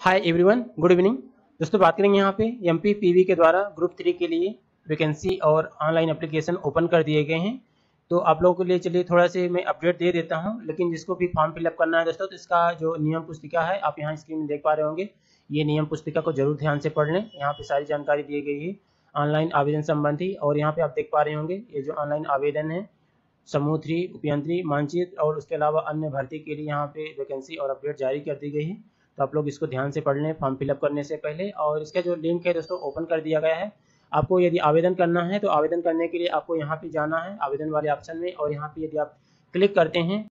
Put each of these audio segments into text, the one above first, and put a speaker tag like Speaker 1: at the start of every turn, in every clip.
Speaker 1: Hi everyone good evening दोस्तों, बात करेंगे यहाँ पे एम पी के द्वारा ग्रुप थ्री के लिए वैकेंसी और ऑनलाइन एप्लीकेशन ओपन कर दिए गए हैं। तो आप लोगों के लिए चलिए थोड़ा से मैं अपडेट दे देता हूँ, लेकिन जिसको भी फॉर्म फिलअप करना है दोस्तों तो इसका जो नियम पुस्तिका है, आप यहाँ स्क्रीन में देख पा रहे होंगे। ये नियम पुस्तिका को ज़रूर ध्यान से पढ़ लें। यहाँ पे सारी जानकारी दी गई है ऑनलाइन आवेदन संबंधी, और यहाँ पे आप देख पा रहे होंगे, ये जो ऑनलाइन आवेदन है, समूह थ्री उपयंत्री मानचित्र, और उसके अलावा अन्य भर्ती के लिए यहाँ पे वैकेंसी और अपडेट जारी कर दी गई है। तो आप लोग इसको ध्यान से पढ़ लें फॉर्म फिलअप करने से पहले। और इसका जो लिंक है दोस्तों ओपन कर दिया गया है। आपको यदि आवेदन करना है तो आवेदन करने के लिए आपको यहाँ पे जाना है, आवेदन वाले ऑप्शन में। और यहाँ पे यदि आप क्लिक करते हैं,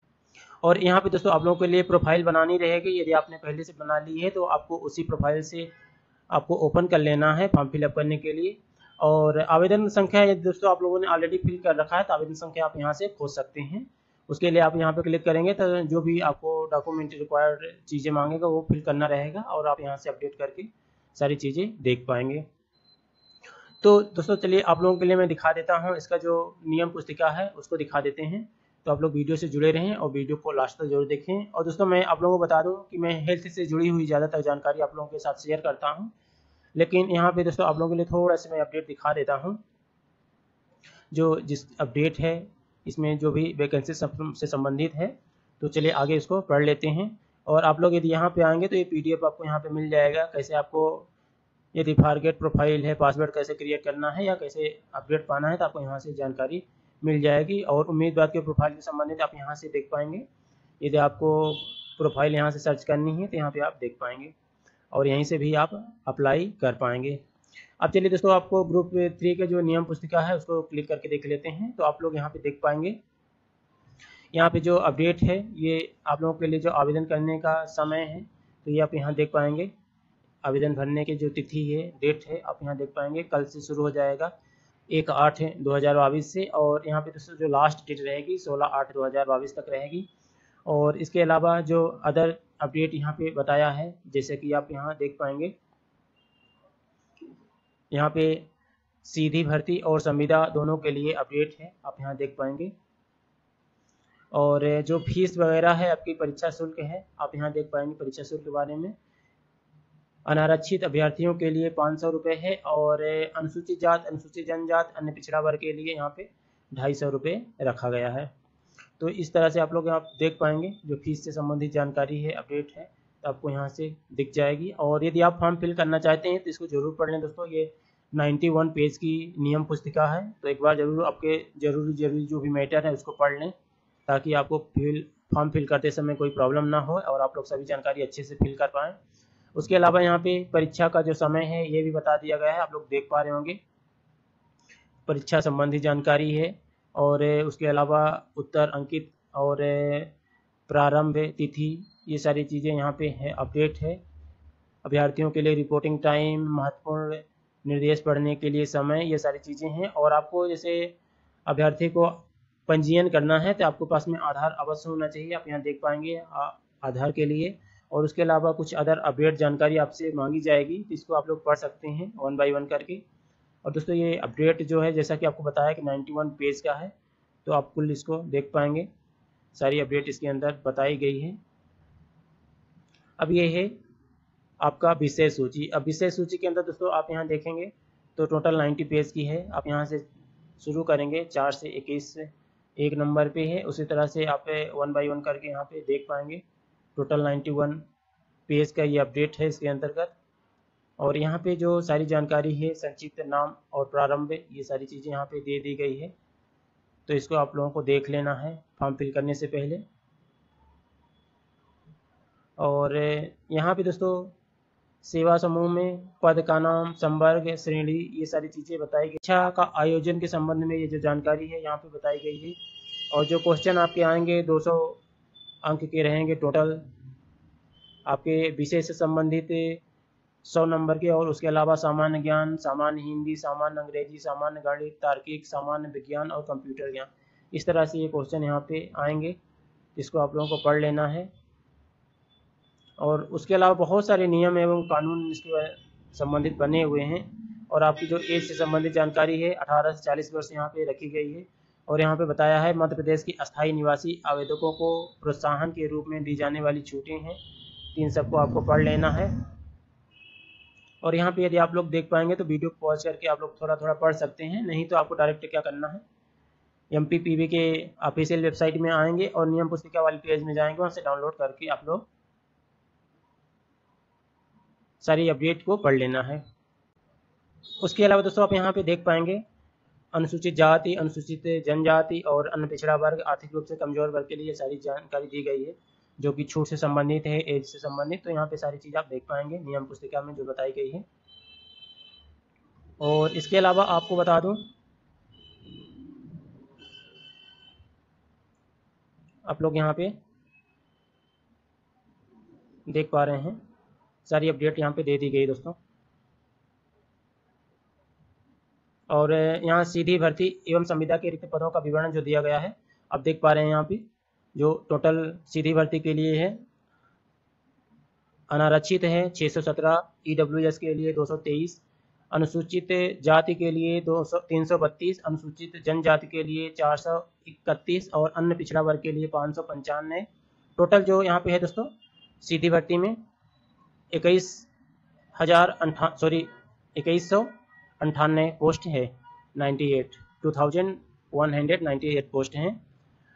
Speaker 1: और यहाँ पे दोस्तों आप लोगों के लिए प्रोफ़ाइल बनानी रहेगी। यदि आपने पहले से बना ली है तो आपको उसी प्रोफ़ाइल से आपको ओपन कर लेना है फॉर्म फिलअप करने के लिए। और आवेदन संख्या यदि दोस्तों आप लोगों ने ऑलरेडी फिल कर रखा है तो आवेदन संख्या आप यहाँ से खोज सकते हैं। उसके लिए आप यहाँ पे क्लिक करेंगे तो जो भी आपको डॉक्यूमेंट रिक्वायर्ड चीज़ें मांगेगा वो फिल करना रहेगा और आप यहाँ से अपडेट करके सारी चीज़ें देख पाएँगे। तो दोस्तों चलिए आप लोगों के लिए मैं दिखा देता हूँ। इसका जो नियम पुस्तिका है उसको दिखा देते हैं। तो आप लोग वीडियो से जुड़े रहें और वीडियो को लास्ट तक ज़रूर देखें। और दोस्तों मैं आप लोगों को बता दूँ कि मैं हेल्थ से जुड़ी हुई ज़्यादातर जानकारी आप लोगों के साथ शेयर करता हूँ। लेकिन यहाँ पे दोस्तों आप लोगों के लिए थोड़ा सा मैं अपडेट दिखा देता हूँ। जो जिस अपडेट है इसमें जो भी वैकेंसी से संबंधित है तो चलिए आगे इसको पढ़ लेते हैं। और आप लोग यदि यहाँ पे आएँगे तो ये पीडीएफ आपको यहाँ पे मिल जाएगा, कैसे आपको यदि फारगेट प्रोफ़ाइल है पासवर्ड कैसे क्रिएट करना है या कैसे अपडेट पाना है तो आपको यहाँ से जानकारी मिल जाएगी। और उम्मीदवार के प्रोफ़ाइल से संबंधित आप यहाँ से देख पाएँगे। यदि आपको प्रोफ़ाइल यहाँ से सर्च करनी है तो यहाँ पे आप देख पाएँगे। और यहीं से भी आप अप्लाई कर पाएँगे। अब चलिए दोस्तों, आपको ग्रुप थ्री के जो नियम पुस्तिका है, उसको क्लिक करके देख लेते हैं। तो आप लोग यहाँ पे देख पाएँगे। यहाँ पे जो अपडेट है, ये आप लोगों के लिए जो आवेदन करने का समय है तो ये आप यहाँ देख पाएँगे। आवेदन भरने की जो तिथि है डेट है, आप यहाँ देख पाएँगे। कल से शुरू हो जाएगा। एक आठ दो हज़ार बाईस से, और यहाँ पे दोस्तों जो लास्ट डेट रहेगी, सोलह आठ दो हज़ार बाईस तक रहेगी। और इसके अलावा जो अदर अपडेट यहाँ पे बताया है, जैसे कि आप यहाँ देख पाएँगे। यहाँ पे सीधी भर्ती और संविदा दोनों के लिए अपडेट है, आप यहाँ देख पाएँगे। और जो फ़ीस वगैरह है आपकी परीक्षा शुल्क है, आप यहाँ देख पाएँगे परीक्षा शुल्क के बारे में। अनारक्षित अभ्यर्थियों के लिए पाँच सौ रुपये है और अनुसूचित जात, अनुसूचित जनजात, अन्य पिछड़ा वर्ग के लिए यहाँ पे ढाई सौ रुपये रखा गया है। तो इस तरह से आप लोग यहाँ देख पाएँगे, जो फ़ीस से संबंधित जानकारी है, अपडेट है। आपको यहाँ से दिख जाएगी। और यदि आप फॉर्म फिल करना चाहते हैं तो इसको ज़रूर पढ़ लें दोस्तों। ये 91 पेज की नियम पुस्तिका है। तो एक बार ज़रूर आपके ज़रूरी ज़रूरी जो भी मैटर है, उसको पढ़ लें, ताकि आपको फिल फॉर्म फिल करते समय कोई प्रॉब्लम ना हो और आप लोग सभी जानकारी अच्छे से फिल कर पाएँ। उसके अलावा यहाँ पे परीक्षा का जो समय है, ये भी बता दिया गया है। आप लोग देख पा रहे होंगे। परीक्षा संबंधी जानकारी है और उसके अलावा उत्तर अंकित और, प्रारंभ तिथि ये सारी चीज़ें यहाँ पे है अपडेट है। अभ्यर्थियों के लिए रिपोर्टिंग टाइम महत्वपूर्ण निर्देश पढ़ने के लिए समय, ये सारी चीज़ें हैं। और आपको जैसे अभ्यर्थी को पंजीयन करना है तो आपके पास में आधार अवश्य होना चाहिए। आप यहाँ देख पाएँगे आधार के लिए। और उसके अलावा कुछ अदर अपडेट जानकारी आपसे मांगी जाएगी तो इसको आप लोग पढ़ सकते हैं वन बाई वन करके। और दोस्तों, ये अपडेट जो है, जैसा कि आपको बताया कि 91 पेज का है तो आप कुल इसको देख पाएँगे। सारी अपडेट इसके अंदर बताई गई है। अब ये है आपका विषय सूची। अब विषय सूची के अंदर दोस्तों, आप यहाँ देखेंगे तो टोटल 90 पेज की है। आप यहाँ से शुरू करेंगे, चार से इक्कीस एक नंबर पे है, उसी तरह से आप वन बाई वन करके यहाँ पे देख पाएँगे। टोटल 91 पेज का ये अपडेट है इसके अंतर्गत। और यहाँ पे जो सारी जानकारी है, संक्षिप्त नाम और प्रारंभ, ये सारी चीज़ें यहाँ पे दे दी गई है। तो इसको आप लोगों को देख लेना है फॉर्म फिल करने से पहले। और यहाँ पे दोस्तों, सेवा समूह में पद का नाम, संवर्ग, श्रेणी, ये सारी चीज़ें बताई गई। इच्छा का आयोजन के संबंध में ये जो जानकारी है, यहाँ पे बताई गई है। और जो क्वेश्चन आपके आएँगे 200 अंक के रहेंगे टोटल आपके विषय से संबंधित 100 नंबर के और उसके अलावा सामान्य ज्ञान, सामान्य हिंदी, सामान्य अंग्रेज़ी, सामान्य गणित, तार्किक, सामान्य विज्ञान और कंप्यूटर ज्ञान। इस तरह से ये क्वेश्चन यहाँ पे आएँगे इसको आप लोगों को पढ़ लेना है। और उसके अलावा बहुत सारे नियम एवं कानून इसके संबंधित बने हुए हैं। और आपकी जो एज से संबंधित जानकारी है 18 से 40 वर्ष यहाँ पे रखी गई है। और यहाँ पे बताया है, मध्य प्रदेश की अस्थायी निवासी आवेदकों को प्रोत्साहन के रूप में दी जाने वाली छूटें हैं। तीन सबको आपको पढ़ लेना है। और यहाँ पे यदि आप लोग देख पाएँगे तो वीडियो पॉज करके आप लोग थोड़ा थोड़ा पढ़ सकते हैं। नहीं तो आपको डायरेक्ट क्या करना है? एम के ऑफिशियल वेबसाइट में आएँगे और नियम पुस्तिका वाली पेज में जाएँगे, वहाँ से डाउनलोड करके आप लोग सारी अपडेट को पढ़ लेना है। उसके अलावा दोस्तों, आप यहाँ पे देख पाएँगे अनुसूचित जाति, अनुसूचित जनजाति और अन्य पिछड़ा वर्ग आर्थिक रूप से कमज़ोर वर्ग के लिए सारी जानकारी दी गई है, जो कि छूट से संबंधित है, एज से संबंधित। तो यहाँ पे सारी चीज़ आप देख पाएँगे, नियम पुस्तिका में जो बताई गई है। और इसके अलावा आपको बता दूँ, आप लोग यहाँ पे देख पा रहे हैं। सारी अपडेट यहाँ पे दे दी गई दोस्तों। और यहाँ सीधी भर्ती एवं संविदा के रिक्त पदों का विवरण जो दिया गया है, आप देख पा रहे हैं यहाँ पे, जो टोटल सीधी भर्ती के लिए है। अनारक्षित है 617 ईडब्ल्यूएस के लिए 223 अनुसूचित जाति के लिए दो सौ, तीन सौ बत्तीस, अनुसूचित जनजाति के लिए चार सौ इकतीस और अन्य पिछड़ा वर्ग के लिए पाँच सौ पंचानवे। टोटल जो यहाँ पे है दोस्तों, सीधी भर्ती में इक्कीस हज़ार अंठा सॉरी इक्कीस सौ अंठानवे पोस्ट है। Ninety eight two thousand one hundred ninety eight post हैं।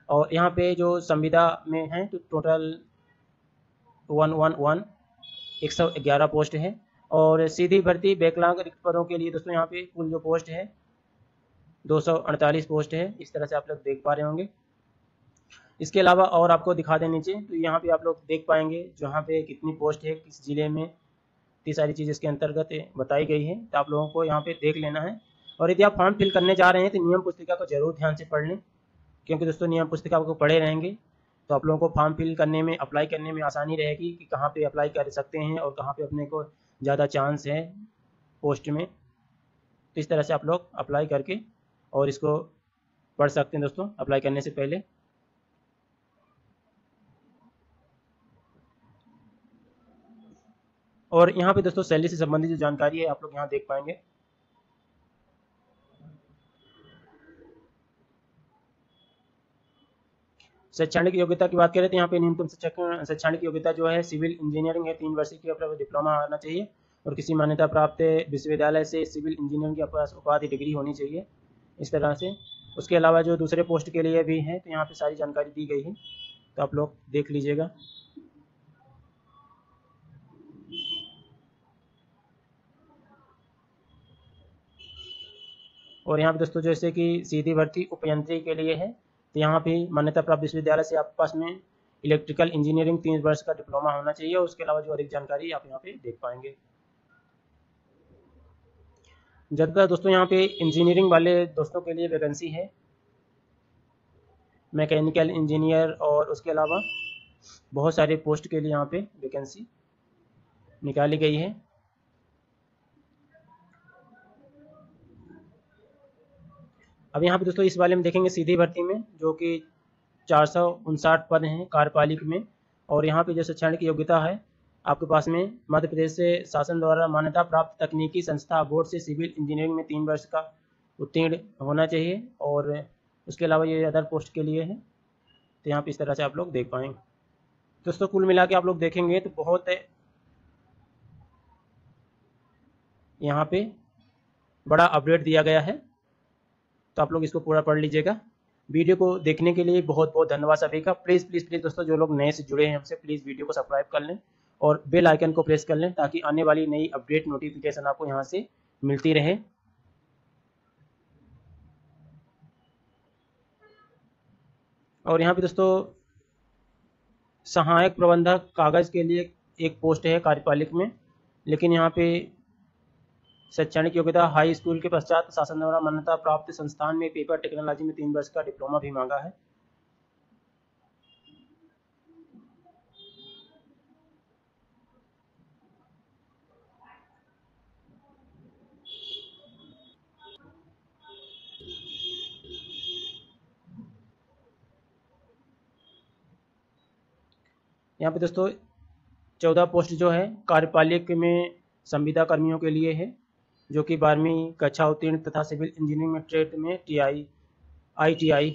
Speaker 1: और यहाँ पे जो संविदा में हैं तो टोटल वन वन वन एक सौ ग्यारह पोस्ट है। और सीधी भर्ती बैकलांग रिक्त पदों के लिए दोस्तों यहाँ पे कुल जो पोस्ट है, दो सौ अड़तालीस पोस्ट है। इस तरह से आप लोग देख पा रहे होंगे। इसके अलावा और आपको दिखा दें नीचे तो यहाँ पे आप लोग देख पाएँगे जहाँ पे कितनी पोस्ट है, किस ज़िले में इतनी सारी चीज़ इसके अंतर्गत बताई गई है तो आप लोगों को यहाँ पे देख लेना है। और यदि आप फॉर्म फिल करने जा रहे हैं तो नियम पुस्तिका को ज़रूर ध्यान से पढ़ लें, क्योंकि दोस्तों नियम पुस्तिका आपको पढ़े रहेंगे तो आप लोगों को फॉर्म फिल करने में अप्लाई करने में आसानी रहेगी कि कहाँ पर अप्लाई कर सकते हैं और कहाँ पर अपने को ज़्यादा चांस है पोस्ट में। तो इस तरह से आप लोग अप्लाई करके और इसको पढ़ सकते हैं दोस्तों अप्लाई करने से पहले। और यहाँ पे दोस्तों सैलरी से संबंधित जो जानकारी है, आप लोग यहाँ देख पाएँगे। शैक्षणिक योग्यता की बात करें तो यहाँ पे न्यूनतम शैक्षणिक योग्यता जो है, सिविल इंजीनियरिंग है, तीन वर्ष की डिप्लोमा आना चाहिए और किसी मान्यता प्राप्त विश्वविद्यालय से सिविल इंजीनियरिंग के पास उपाधि डिग्री होनी चाहिए इस तरह से। उसके अलावा जो दूसरे पोस्ट के लिए भी हैं तो यहाँ पे सारी जानकारी दी गई है तो आप लोग देख लीजिएगा। और यहाँ पे दोस्तों जैसे कि सीधी भर्ती उपयंत्री के लिए है तो यहाँ पे मान्यता प्राप्त विश्वविद्यालय से आपके पास में इलेक्ट्रिकल इंजीनियरिंग तीन वर्ष का डिप्लोमा होना चाहिए उसके अलावा जो अधिक जानकारी आप यहाँ पे देख पाएँगे। ज़्यादातर दोस्तों यहाँ पे इंजीनियरिंग वाले दोस्तों के लिए वैकेंसी है, मैकेनिकल इंजीनियर और उसके अलावा बहुत सारे पोस्ट के लिए यहाँ पे वैकेंसी निकाली गई है। अब यहाँ पे दोस्तों इस वाले में देखेंगे सीधी भर्ती में, जो कि चार सौ उनसाठ पद हैं कार्यपालिक में, और यहाँ पे जो शैक्षणिक योग्यता है, आपके पास में मध्य प्रदेश से शासन द्वारा मान्यता प्राप्त तकनीकी संस्था बोर्ड से सिविल इंजीनियरिंग में तीन वर्ष का उत्तीर्ण होना चाहिए, और उसके अलावा ये अदर पोस्ट के लिए है तो यहाँ पे इस तरह से आप लोग देख पाएँगे। दोस्तों, कुल मिला के आप लोग देखेंगे तो बहुत यहाँ पे बड़ा अपडेट दिया गया है। आप लोग इसको पूरा पढ़ लीजिएगा। वीडियो को देखने के लिए बहुत बहुत धन्यवाद सभी का। प्लीज़ प्लीज़ प्लीज़ दोस्तों, जो लोग नए से जुड़े हैं हमसे प्लीज़ वीडियो को सब्सक्राइब कर लें और बेल आइकन को प्रेस कर लें ताकि आने वाली नई अपडेट नोटिफिकेशन आपको यहाँ से मिलती रहे। और यहाँ पे दोस्तों, सहायक प्रबंधक कागज़ के लिए एक पोस्ट है कार्यपालिक में, लेकिन यहाँ पे शैक्षणिक योग्यता, हाई स्कूल के पश्चात शासन द्वारा मान्यता प्राप्त संस्थान में पेपर टेक्नोलॉजी में तीन वर्ष का डिप्लोमा भी मांगा है। यहाँ पे दोस्तों, चौदह पोस्ट जो है, कार्यपालिक में संविदा कर्मियों के लिए है। जो कि बारहवीं कक्षा उत्तीर्ण तथा सिविल इंजीनियरिंग में ट्रेड में T I I T I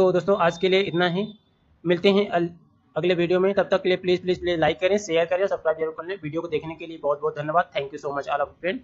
Speaker 1: तो दोस्तों, आज के लिए इतना ही। मिलते हैं अगले वीडियो में। तब तक के लिए प्लीज़ प्लीज़ प्लीज़ लाइक करें शेयर करें सब्सक्राइब ज़रूर कर वीडियो को देखने के लिए बहुत बहुत धन्यवाद thank you so much all of friend